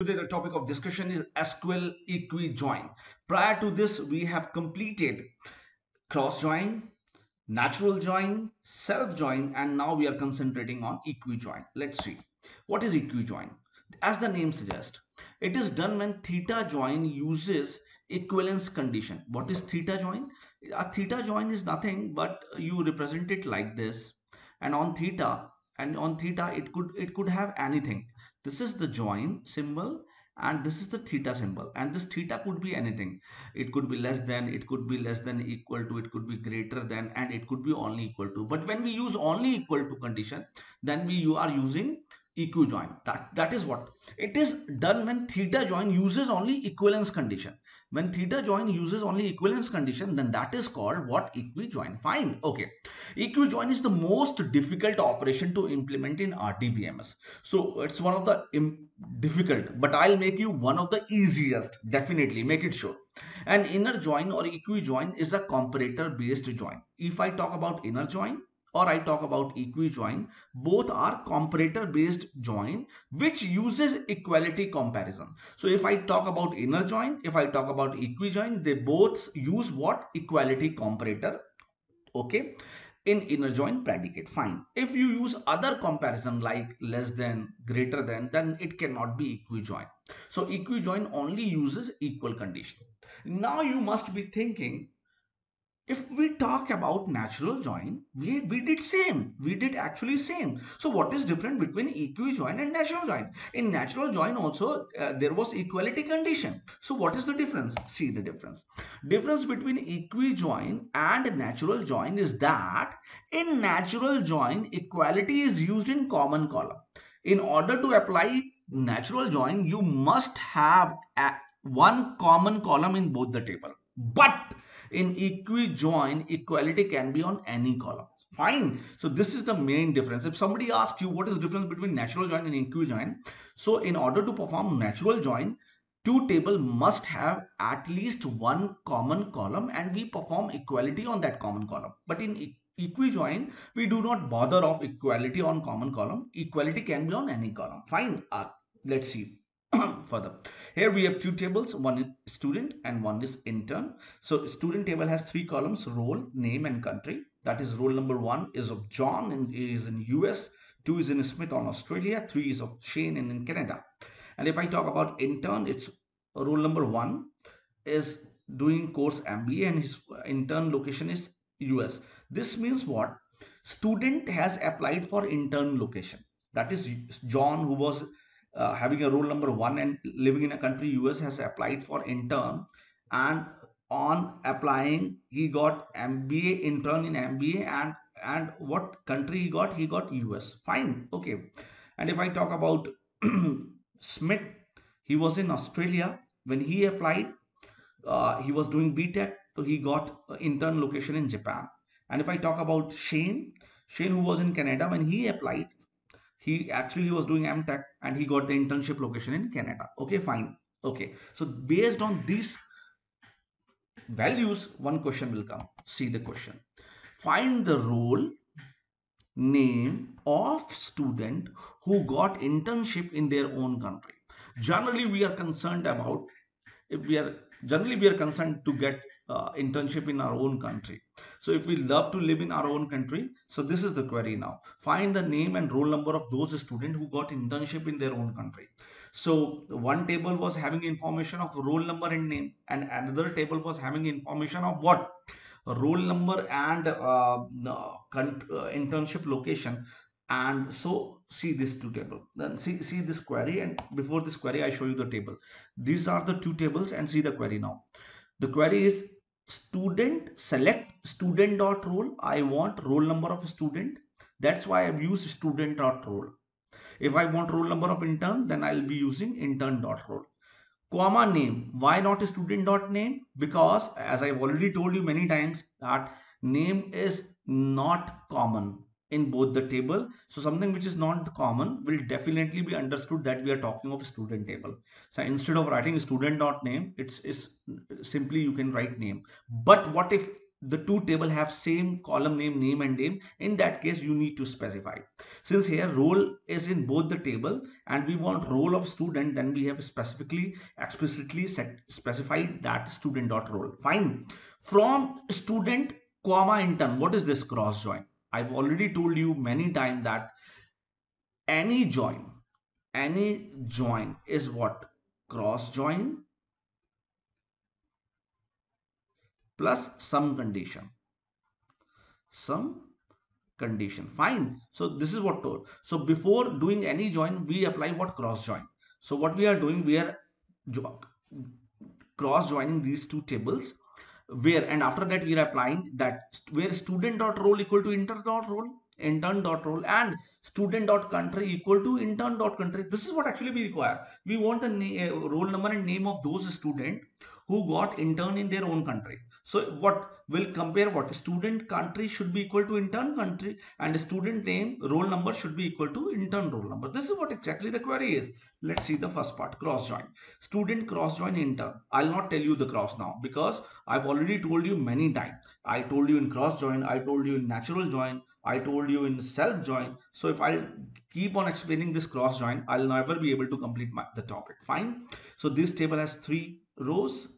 Today the topic of discussion is SQL equi-join. Prior to this, we have completed cross-join, natural join, self-join, and now we are concentrating on equi-join. Let's see. What is equi-join? As the name suggests, it is done when theta join uses equivalence condition. What is theta join? A theta join is nothing but you represent it like this. And on theta, and on theta, it could it could have anything this is the join symbol and this is the theta symbol. And this theta could be anything. It could be less than it could be less than equal to it could be greater than and it could be only equal to. But when we use only equal to condition then we you are using equi-join. That that is what. It is done when theta join uses only equivalence condition when theta join uses only equivalence condition then that is called what? Equi-join fine okay. Equi-join is the most difficult operation to implement in rdbms so it's one of the difficult but i'll make you one of the easiest definitely. Make it sure. An inner join or equi-join is a comparator based join. If i talk about inner join or I talk about equi-join, both are comparator based join which uses equality comparison. So if I talk about inner join, if I talk about equi-join, they both use what? Equality comparator. Okay. In inner join predicate, fine. If you use other comparison like less than, greater than, then it cannot be equi-join. So equi-join only uses equal condition. Now you must be thinking if we talk about natural join we we did same. We did actually same. So what is different between equi-join and natural join? In natural join also uh, there was equality condition. So what is the difference? See the difference. Difference between equi-join and natural join is that in natural join equality is used in common column. In order to apply natural join you must have one common column in both the table. But in equi-join, equality can be on any column. Fine. So this is the main difference. If somebody asks you what is difference between natural join and equi-join, so in order to perform natural join, two table must have at least one common column and we perform equality on that common column. But in equi-join, we do not bother of equality on common column. Equality can be on any column. Fine. Uh, let's see. further. Here we have two tables. One is student and one is intern. So student table has three columns role name and country. That is roll number one is of john and is in us two is in smith on australia three is of shane and in canada. And if i talk about intern it's roll number one is doing course mba and his intern location is us this means what? Student has applied for intern location. That is john who was uh, having a roll number one and living in a country US has applied for intern and on applying he got MBA intern in MBA and and what country he got he got US fine okay. And if I talk about Smith he was in Australia. When he applied uh, he was doing BTech so he got intern location in Japan. And if I talk about Shane Shane who was in Canada when he applied he actually he was doing mtech and he got the internship location in canada. Okay fine. Okay. So based on these values one question will come. See the question. Find the role name of student who got internship in their own country. Generally we are concerned about if we are generally we are concerned to get uh, internship in our own country so if we love to live in our own country, so this is the query now. Find the name and roll number of those students who got internship in their own country. So one table was having information of roll number and name and another table was having information of what? Roll number and uh, uh, internship location and so see this two table then see see this query and before this query i show you the table these are the two tables and see the query now the query is student select student dot role i want roll number of student. That's why i've used student dot role if i want roll number of intern then i'll be using intern dot role comma name. Why not student dot name because as i've already told you many times that name is not common in both the table. So something which is not common will definitely be understood that we are talking of student table. So instead of writing student dot name, it's, it's simply you can write name. But what if the two table have same column name name and name in that case you need to specify since here role is in both the table and we want role of student then we have specifically explicitly set specified that student dot role fine from student comma intern what is this cross join i've already told you many times that any join any join is what? Cross join plus some condition. Some condition. Fine. So this is what told. So before doing any join we apply what? Cross join. So what we are doing we are cross joining these two tables where and after that we are applying that where student dot role equal to intern dot role intern dot role and student dot country equal to intern dot country. This is what actually we require. We want the uh, roll number and name of those student who got intern in their own country so what will compare what student country should be equal to intern country and student name roll number should be equal to intern roll number. This is what exactly the query is. Let's see the first part cross join. Student cross join intern. I'll not tell you the cross now because I've already told you many times. I told you in cross join, I told you in natural join, I told you in self join. So if I keep on explaining this cross join, I'll never be able to complete my, the topic. Fine. So this table has three rows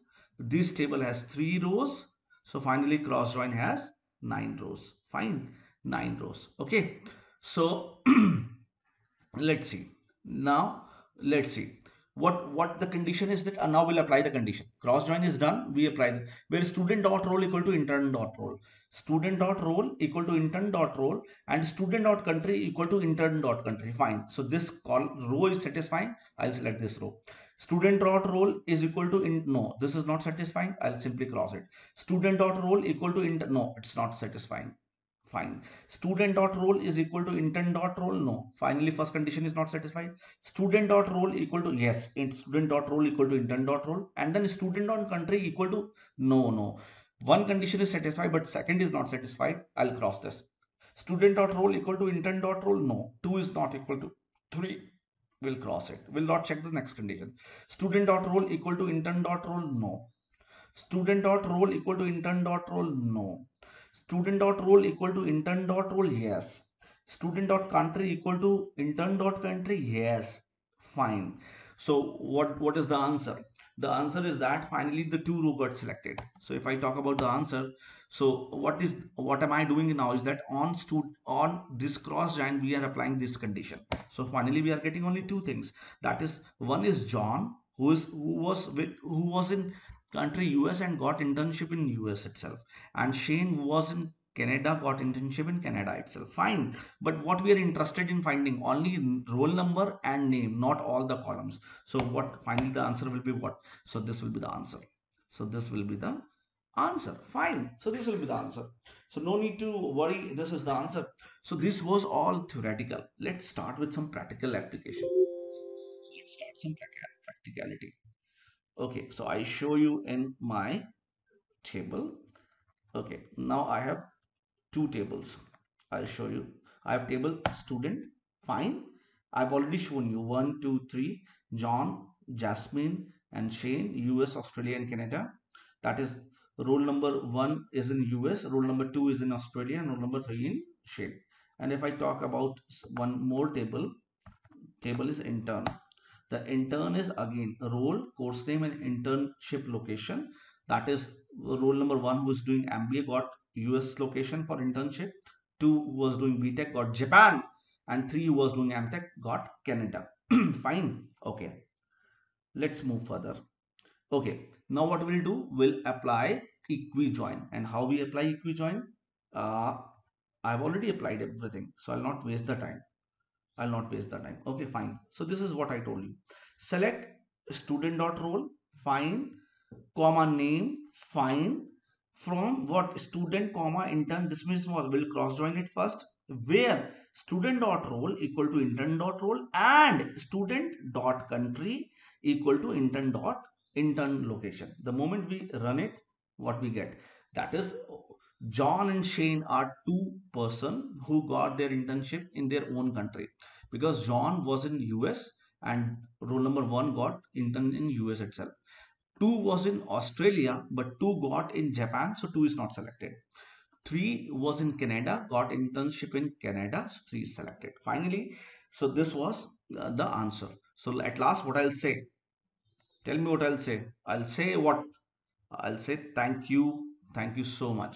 this table has three rows. So finally cross join has nine rows. Fine nine rows. Okay. So let's see. Now let's see. What what the condition is that and now we'll apply the condition. Cross join is done. We apply the, where student dot role equal to intern dot role. Student dot role equal to intern dot role and student dot country equal to intern dot country. Fine. So this call row is satisfying. I'll select this row student dot role is equal to in no this is not satisfying i'll simply cross it. Student dot role equal to int no it's not satisfying fine. Student dot role is equal to intern dot role no finally first condition is not satisfied student dot role equal to yes student dot role equal to intern dot role and then student dot country equal to no no. One condition is satisfied but second is not satisfied i'll cross this. Student dot role equal to intern dot role no two is not equal to three will cross it. Will not check the next condition. Student dot role equal to intern dot role no. Student dot role equal to intern dot role no. Student dot role equal to intern dot role yes. Student dot country equal to intern dot country yes. Fine. So what what is the answer the answer is that finally the two row got selected. So if i talk about the answer so what is what am i doing now is that on stud on this cross join we are applying this condition. So finally we are getting only two things. That is one is john who is who was with who was in country us and got internship in us itself. And shane who was in Canada got internship in Canada itself. Fine. But what we are interested in finding? Only roll number and name, not all the columns. So what finally the answer will be what? So this will be the answer. So this will be the answer. Fine. So this will be the answer. So no need to worry. This is the answer. So this was all theoretical. Let's start with some practical application. So let's start some practicality. Okay. So i show you in my table. Okay. Now i have two tables. I'll show you. I have table student fine. I've already shown you. One two three john jasmine and shane us australia and canada. That is roll number one is in US, roll number two is in Australia, and roll number three in shane. And if I talk about one more table, table is intern. The intern is again role, course name, and internship location. That is roll number one who is doing MBA got US location for internship. Two was doing BTech got Japan, and three was doing MTech got Canada. Fine. Okay. Let's move further. Okay. Now what we'll do, we'll apply equi-join and how we apply equi-join uh, I've already applied everything so I'll not waste the time I'll not waste the time okay fine so this is what I told you select student dot role fine comma name fine. From what student comma intern this means we will cross join it first. Where student dot role equal to intern dot role and student dot country equal to intern dot intern location. The moment we run it what we get? That is john and shane are two person who got their internship in their own country. Because john was in us and roll number one got intern in us itself two was in australia but two got in japan so two is not selected. Three was in canada got internship in canada so three is selected. Finally so this was uh, the answer. So at last what i'll say? Tell me what i'll say. I'll say what? I'll say thank you. Thank you so much